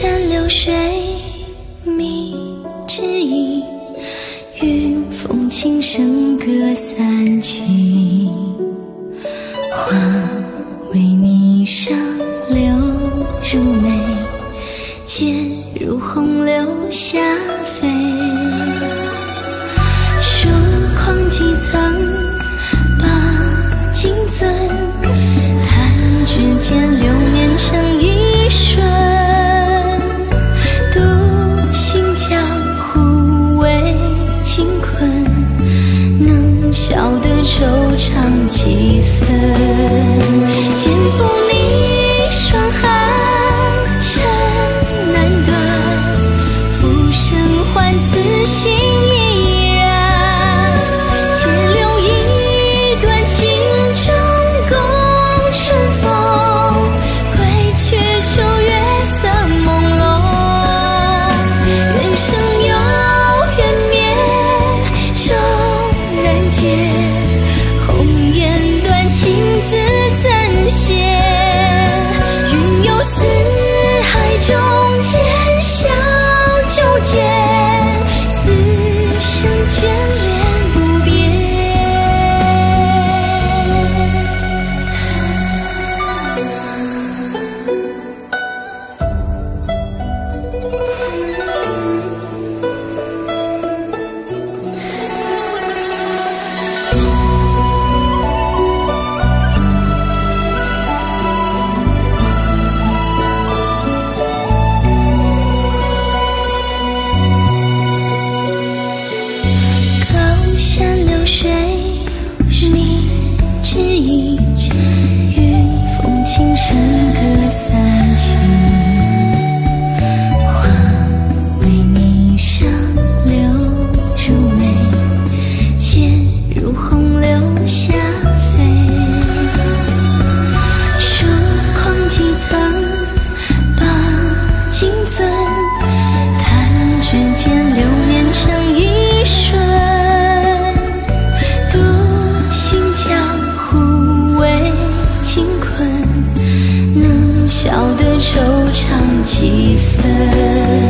山流水觅知音云风轻声歌三起花为霓裳流如眉剑如红惆怅几分 to 惆怅几分？